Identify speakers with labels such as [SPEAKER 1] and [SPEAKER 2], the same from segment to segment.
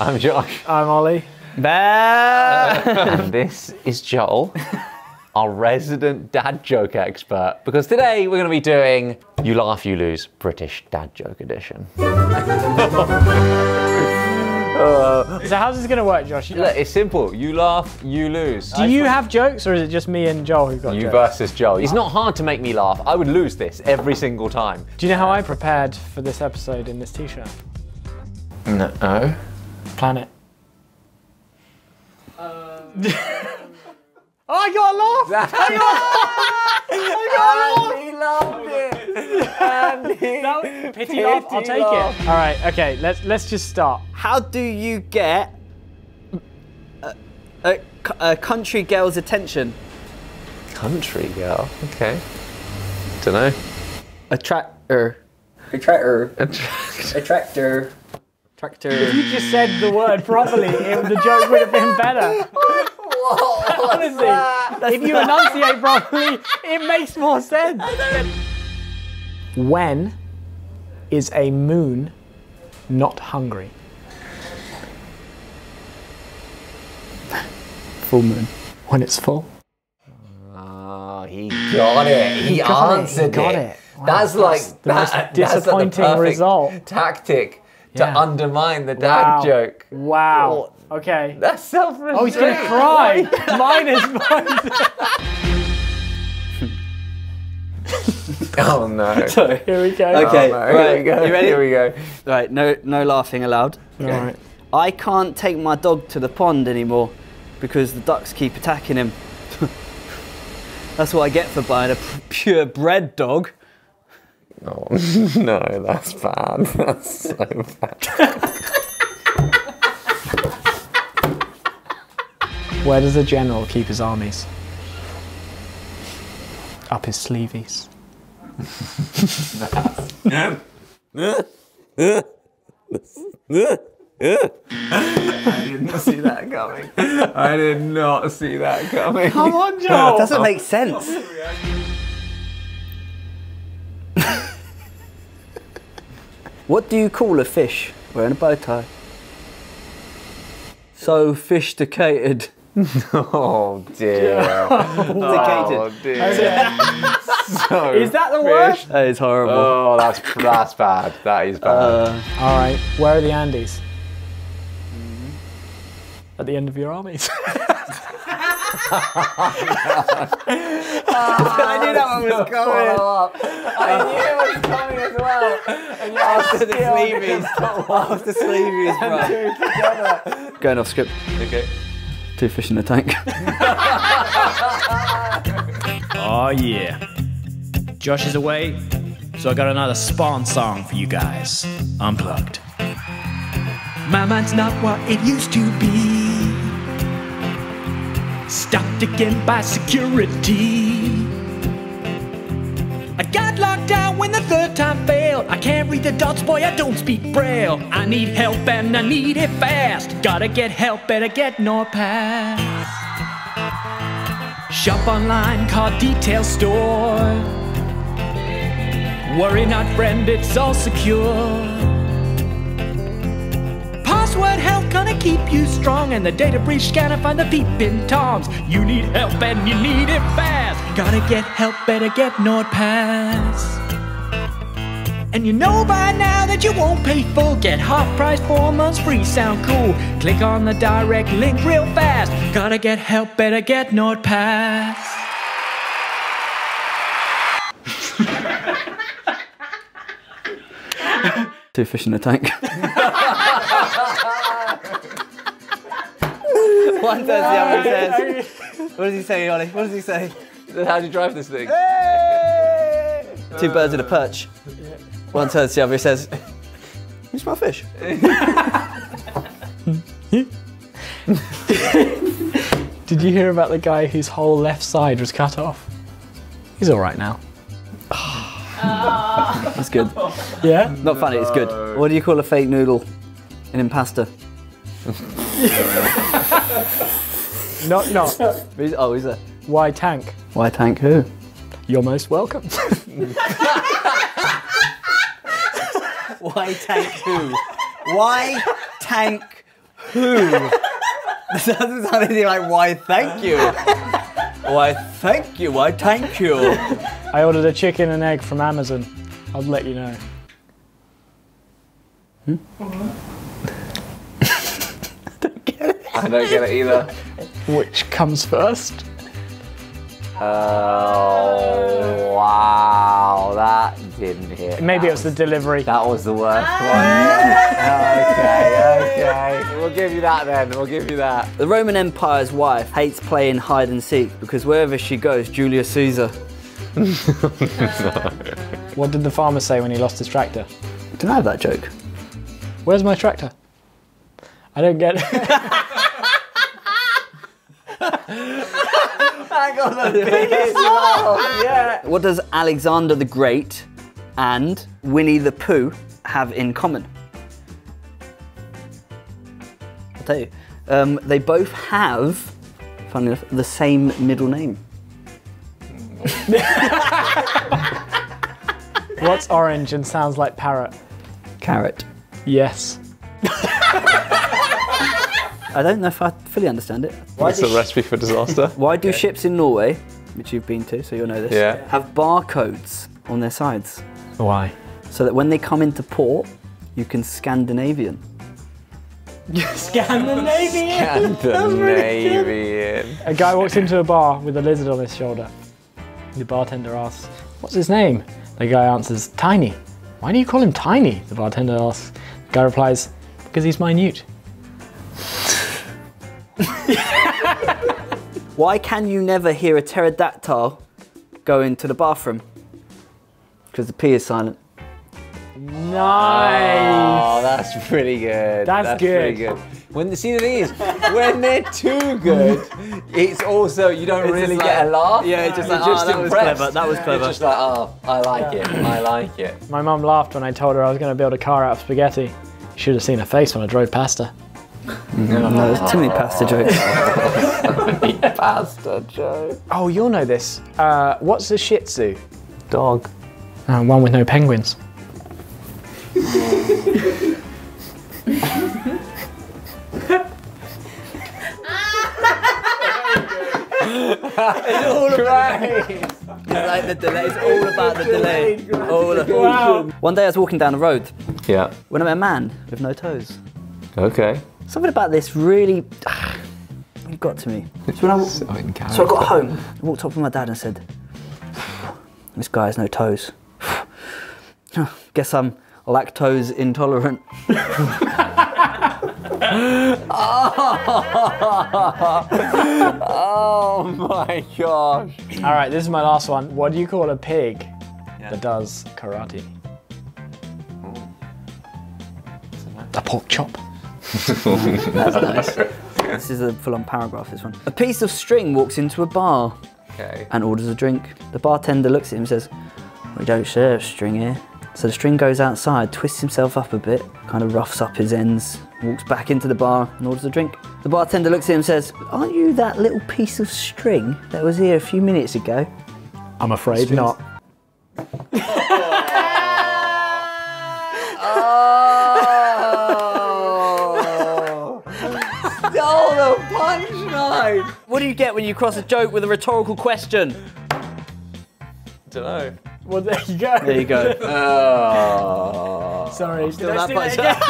[SPEAKER 1] I'm Josh.
[SPEAKER 2] I'm Ollie.
[SPEAKER 1] and this is Joel, our resident dad joke expert. Because today we're going to be doing You Laugh, You Lose British Dad Joke Edition.
[SPEAKER 2] So how's this gonna work, Josh?
[SPEAKER 1] Look, it's simple. You laugh, you lose.
[SPEAKER 2] Do you have jokes, or is it just me and Joel who got
[SPEAKER 1] You
[SPEAKER 2] jokes?
[SPEAKER 1] versus Joel. It's not hard to make me laugh. I would lose this every single time.
[SPEAKER 2] Do you know how I prepared for this episode in this t-shirt?
[SPEAKER 1] No.
[SPEAKER 2] Planet. Um, oh, I got a laugh!
[SPEAKER 1] he loved it. And he
[SPEAKER 2] No, pity laugh. I'll take it. All right. Okay. Let's let's just start.
[SPEAKER 3] How do you get a, a, a country girl's attention?
[SPEAKER 1] Country girl. Okay. Don't know.
[SPEAKER 3] Attractor. Attractor. Attractor. Tractor.
[SPEAKER 2] You just said the word properly. It, the joke would have been better. Honestly, if you enunciate properly, it makes more sense. When is a moon not hungry?
[SPEAKER 3] Full moon.
[SPEAKER 2] When it's full.
[SPEAKER 1] Oh, he got it. He,
[SPEAKER 2] got it,
[SPEAKER 1] answered
[SPEAKER 2] he got it. Wow,
[SPEAKER 1] that's
[SPEAKER 2] that's
[SPEAKER 1] like
[SPEAKER 2] the most
[SPEAKER 1] that, that's
[SPEAKER 2] disappointing
[SPEAKER 1] like the
[SPEAKER 2] result.
[SPEAKER 1] tactic to
[SPEAKER 2] Yeah.
[SPEAKER 1] undermine the dad
[SPEAKER 2] Wow.
[SPEAKER 1] joke.
[SPEAKER 2] Wow. Oh. Okay.
[SPEAKER 1] That's self
[SPEAKER 2] Oh, he's gonna cry. Minus one.
[SPEAKER 1] Oh no.
[SPEAKER 3] Sorry.
[SPEAKER 2] Here we go.
[SPEAKER 3] Oh, okay.
[SPEAKER 1] Oh, no.
[SPEAKER 3] right.
[SPEAKER 1] Here we go.
[SPEAKER 3] You ready?
[SPEAKER 1] Here we go.
[SPEAKER 3] Right. No, no laughing allowed.
[SPEAKER 2] All right.
[SPEAKER 3] I can't take my dog to the pond anymore because the ducks keep attacking him. That's what I get for buying a p- purebred dog.
[SPEAKER 1] Oh no, that's bad. That's so bad.
[SPEAKER 2] Where does a general keep his armies? Up his sleeveys.
[SPEAKER 1] I didn't see that coming. I did not see that coming.
[SPEAKER 2] Come on, Joel.
[SPEAKER 3] Doesn't make sense. What do you call a fish wearing a bow tie? So sophisticated.
[SPEAKER 1] Oh dear. Oh
[SPEAKER 3] Sophisticated.
[SPEAKER 1] dear. so
[SPEAKER 2] Is that the word?
[SPEAKER 3] That is horrible.
[SPEAKER 1] Oh, that's that's bad. That is bad.
[SPEAKER 3] Uh,
[SPEAKER 2] All right. Where are the Andes? At the end of your armies.
[SPEAKER 3] I knew that one was coming.
[SPEAKER 1] I knew it was coming as well. And you
[SPEAKER 3] After the sleeveys. After sleeveys, bro. Going off script.
[SPEAKER 1] Okay.
[SPEAKER 3] Two fish in the tank.
[SPEAKER 4] Oh yeah. Josh is away, so I got another sponsong for you guys. Unplugged. My mind's not what it used to be. Stopped again by security. I got locked down when the third time failed. I can't read the dots, boy, I don't speak braille. I need help and I need it fast. Gotta get help, better get NordPass. Shop online, car detail store. Worry not, friend, it's all secure. Password health gonna keep you strong, and the data breach scanner find the peeping toms. You need help and you need it fast. Gotta get help, better get NordPass. And you know by now that you won't pay full. Get half price, four months free, sound cool. Click on the direct link real fast. Gotta get help, better get NordPass.
[SPEAKER 3] Two fish in a tank. One turns the other and says, What does he say, Ollie? What does he say?
[SPEAKER 1] How do you drive this thing?
[SPEAKER 3] Two birds in a perch. One turns the other and says, You smell fish?
[SPEAKER 2] Did you hear about the guy whose whole left side was cut off? He's all right now. Ah.
[SPEAKER 3] That's good.
[SPEAKER 2] Yeah.
[SPEAKER 3] Not funny, it's good. What do you call a fake noodle An impasta?
[SPEAKER 2] Knock knock.
[SPEAKER 3] Who's- Oh, is there?
[SPEAKER 2] Why tank?
[SPEAKER 3] Why tank who?
[SPEAKER 2] You're most welcome.
[SPEAKER 3] Why tank who? Why tank This doesn't sound anything like why thank you. why thank you, why thank you.
[SPEAKER 2] I ordered a chicken and egg from Amazon. I'll let you know. Hmm?
[SPEAKER 1] I don't get it either.
[SPEAKER 2] Which comes first?
[SPEAKER 1] Oh, wow. That didn't hit.
[SPEAKER 2] Maybe
[SPEAKER 1] that
[SPEAKER 2] it was the delivery.
[SPEAKER 1] That was the worst ah. one. okay, okay. We'll give you that then. We'll give you that.
[SPEAKER 3] The Roman Empire's wife hates playing hide and seek because wherever she goes, Julius Caesar.
[SPEAKER 2] What did the farmer say when he lost his tractor?
[SPEAKER 3] Didn't I have that joke?
[SPEAKER 2] Where's my tractor? I don't get it.
[SPEAKER 3] What does Alexander the Great and Winnie the Pooh have in common? I'll tell you. Um, they both have, funny enough, the same middle name.
[SPEAKER 2] What's orange and sounds like parrot?
[SPEAKER 3] Carrot.
[SPEAKER 2] Yes.
[SPEAKER 3] I don't know if I fully understand it.
[SPEAKER 1] What's the recipe for disaster?
[SPEAKER 3] Why do ships in Norway, which you've been to, so you'll know this,
[SPEAKER 1] Yeah.
[SPEAKER 3] have barcodes on their sides?
[SPEAKER 2] Why?
[SPEAKER 3] So that when they come into port, you can Scandinavian.
[SPEAKER 2] Scandinavian.
[SPEAKER 1] Scandinavian.
[SPEAKER 2] A guy walks into a bar with a lizard on his shoulder. The bartender asks, What's his name? The guy answers, Tiny. Why do you call him Tiny? The bartender asks. The guy replies, Because he's minute.
[SPEAKER 3] Why can you never hear a pterodactyl go into the bathroom? Because the P is silent.
[SPEAKER 2] Nice.
[SPEAKER 1] Oh, that's pretty good.
[SPEAKER 2] That's
[SPEAKER 1] pretty
[SPEAKER 2] good.
[SPEAKER 1] good. When see the thing is, when they're too good, it's also you don't
[SPEAKER 3] It's
[SPEAKER 1] really
[SPEAKER 3] just
[SPEAKER 1] get a laugh.
[SPEAKER 3] yeah, it's just
[SPEAKER 1] You're
[SPEAKER 3] like, oh, that was clever, that was
[SPEAKER 1] You're
[SPEAKER 3] clever.
[SPEAKER 1] just like, oh, I like it. I like it.
[SPEAKER 2] My mum laughed when I told her I was going to build a car out of spaghetti. You should have seen her face when I drove past her.
[SPEAKER 3] No, there's too many pasta jokes.
[SPEAKER 1] Pasta joke.
[SPEAKER 2] Oh, you'll know this. Uh, what's a Shih Tzu?
[SPEAKER 1] Dog.
[SPEAKER 2] Uh, one with no penguins.
[SPEAKER 1] Great.
[SPEAKER 3] like the delay. It's all about the delay. All
[SPEAKER 2] Wow.
[SPEAKER 3] One day I was walking down the road
[SPEAKER 1] Yeah.
[SPEAKER 3] when I met a man with no toes.
[SPEAKER 1] Okay.
[SPEAKER 3] Something about this really it got to me. So, when I,
[SPEAKER 1] So
[SPEAKER 3] so I got home, I walked up to my dad and said, "This guy has no toes. Guess I'm lactose intolerant."
[SPEAKER 1] Oh my gosh.
[SPEAKER 2] All right, this is my last one. What do you call a pig that does karate? A pork chop.
[SPEAKER 3] That's nice. This is a full-on paragraph. This one. A piece of string walks into a bar
[SPEAKER 1] Okay.
[SPEAKER 3] and orders a drink. The bartender looks at him and says, "We don't serve string here." So the string goes outside, twists himself up a bit, kind of roughs up his ends, walks back into the bar and orders a drink. The bartender looks at him and says, Aren't you that little piece of string that was here a few minutes ago?
[SPEAKER 2] I'm afraid not.
[SPEAKER 1] Oh. Stole the punchline.
[SPEAKER 3] What do you get when you cross a joke with a rhetorical question?
[SPEAKER 1] Don't know.
[SPEAKER 2] Well, there you go.
[SPEAKER 3] There you go.
[SPEAKER 1] Oh.
[SPEAKER 2] Sorry. Did I
[SPEAKER 3] that
[SPEAKER 2] steal it
[SPEAKER 3] punch-
[SPEAKER 2] again?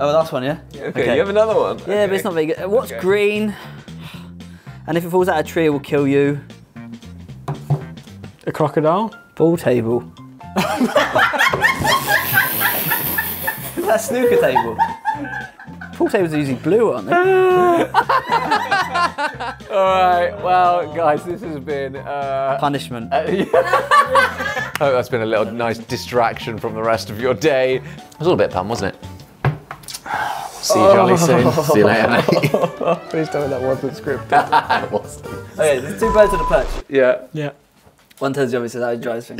[SPEAKER 3] oh, last one, yeah?
[SPEAKER 1] Okay, you have another one.
[SPEAKER 3] Yeah, but it's not very good. What's
[SPEAKER 1] Okay.
[SPEAKER 3] green? And if it falls out of a tree, it will kill you.
[SPEAKER 2] A crocodile?
[SPEAKER 3] Ball table. Is that a snooker table? Pool tables are usually blue, aren't they?
[SPEAKER 1] All right. Well, guys, this has been. Uh,
[SPEAKER 3] Punishment.
[SPEAKER 1] hope that's been a little nice distraction from the rest of your day. It was all a bit fun, wasn't it?
[SPEAKER 2] See you jolly soon.
[SPEAKER 1] See you later, mate.
[SPEAKER 2] Please tell me that wasn't scripted.
[SPEAKER 1] It wasn't.
[SPEAKER 3] Okay, there's two birds on a perch.
[SPEAKER 1] yeah.
[SPEAKER 2] Yeah.
[SPEAKER 3] One turns the other says, that was dry thing.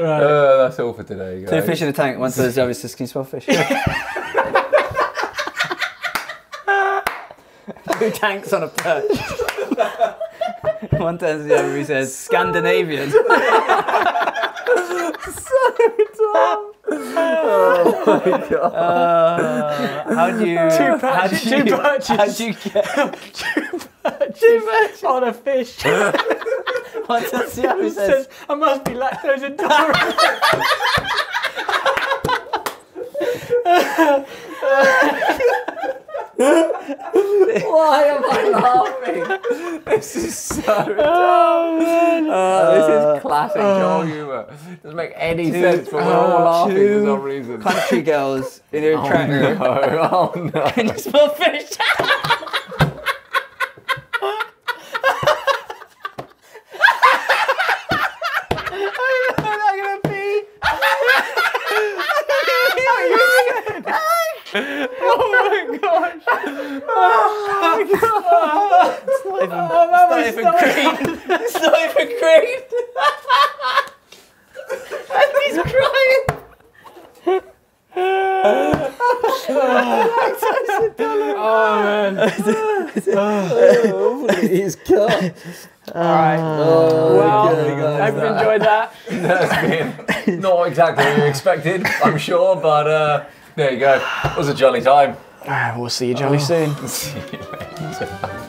[SPEAKER 1] Uh, that's all for today, guys.
[SPEAKER 3] Two fish in a tank. One turns the says, can you smell fish? Two tanks on a perch. One turns the other, he says, Scandinavian. Oh uh, how do you?
[SPEAKER 2] Two
[SPEAKER 3] how do you?
[SPEAKER 2] two perches.
[SPEAKER 3] How do you get?
[SPEAKER 2] Two birds on a fish.
[SPEAKER 3] What does the other
[SPEAKER 2] It
[SPEAKER 3] says?
[SPEAKER 2] says, I must be lactose intolerant.
[SPEAKER 1] Why am I laughing? This is so oh, dumb.
[SPEAKER 2] Oh,
[SPEAKER 1] this is uh, classic uh, Joel humour. Doesn't make any sense, but we're all laughing for
[SPEAKER 3] two
[SPEAKER 1] some reason.
[SPEAKER 3] Country girls in a
[SPEAKER 1] Oh
[SPEAKER 3] tractor.
[SPEAKER 1] no, oh no.
[SPEAKER 3] Can you smell fish?
[SPEAKER 2] I'm gonna pee. Oh my gosh.
[SPEAKER 3] It's not even,
[SPEAKER 2] Oh, that
[SPEAKER 3] it's
[SPEAKER 2] was
[SPEAKER 3] not
[SPEAKER 2] so
[SPEAKER 3] even green. It's not even green. and he's crying.
[SPEAKER 2] Oh man.
[SPEAKER 3] He's gone.
[SPEAKER 2] Alright.
[SPEAKER 3] Oh,
[SPEAKER 2] Well,
[SPEAKER 3] God.
[SPEAKER 2] I hope you enjoyed that.
[SPEAKER 1] That's been not exactly what you expected, I'm sure, but uh, there you go. It was a jolly time.
[SPEAKER 2] We'll see you jolly soon.
[SPEAKER 1] See you later.